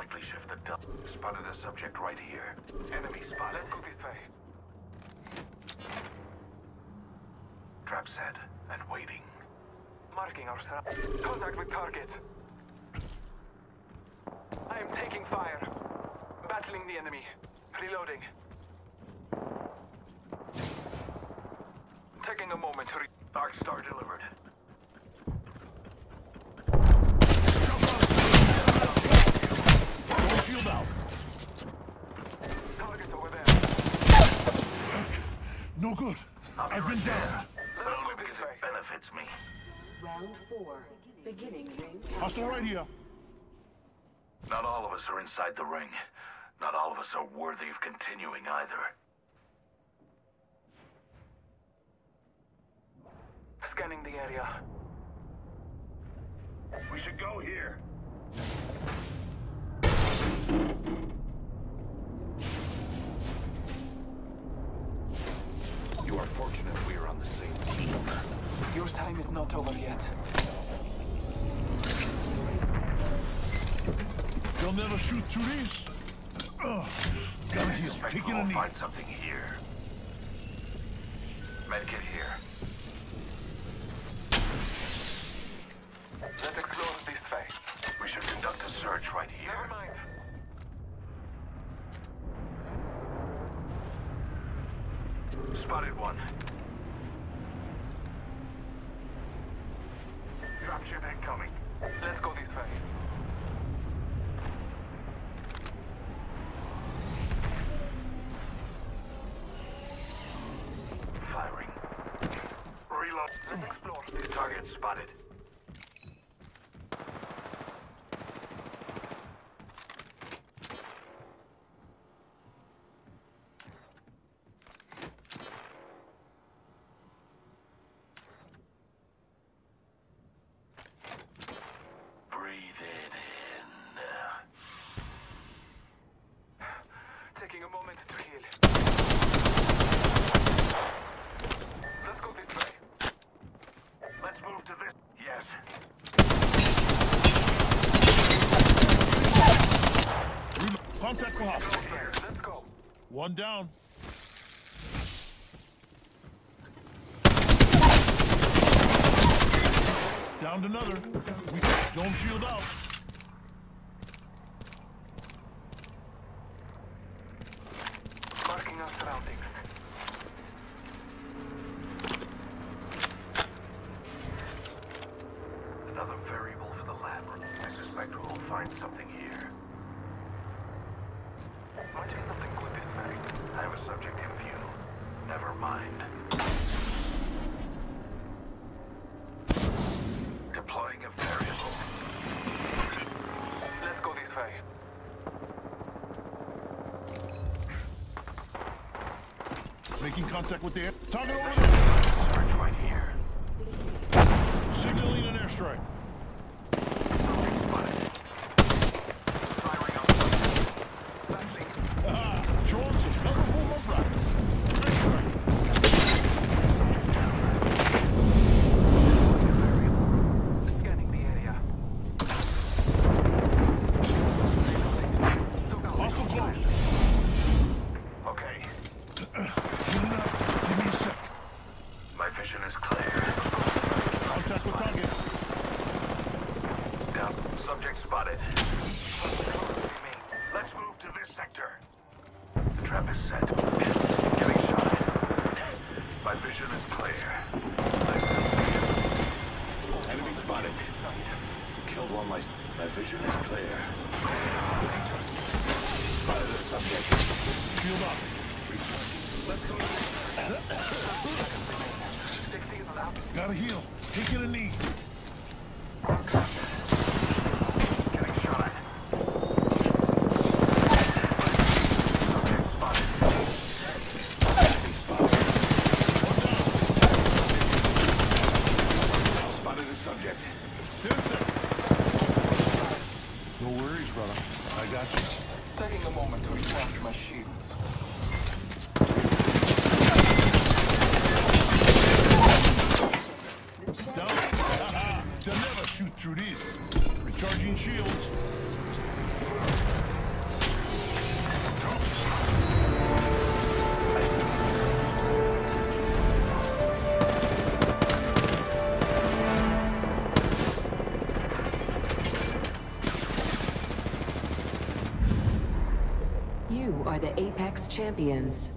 Likely shift the dump. Spotted a subject right here. Enemy spotted. Let's go this way. Trap set and waiting. Marking our surroundings. Contact with target. I am taking fire. Battling the enemy. Reloading. Taking a moment to re- Dark Star delivered. Don't shield out. Target over there. No good. I'll be I've right been there. down. But only because it benefits me. Round four. Beginning ring. Hostile right here. Not all of us are inside the ring. Not all of us are worthy of continuing either. Scanning the area. We should go here. Not over yet. They'll never shoot through these. Ugh. Gotta I heal. suspect Taking we'll find something here. Medkit here. Let's explore this way. We should conduct a search right here. Never mind. Spotted one. Dropship incoming. Let's go this way. Firing. Reload. Let's explore. Target spotted. Breathe it in. Taking a moment to heal. Let's go this way. Let's move to this. Yes. Reload. Contact for hostile. Let's go. One down. Downed another. We don't shield out. Marking our surroundings. Another variable for the lab. I suspect we will find something here. Might be something good this way. I have a subject in view. Never mind. Deploying a variable. Let's go this way. Making contact with the air. Target over there. Search right here. Signaling an airstrike. Subject spotted. Let's move to this sector. The trap is set. Getting shot. My vision is clear. Listen. Enemy spotted. Killed one my... My vision is clear. Spotted a subject. Shield up. Seasons out. Gotta heal. Taking a knee. shields. You are the Apex Champions.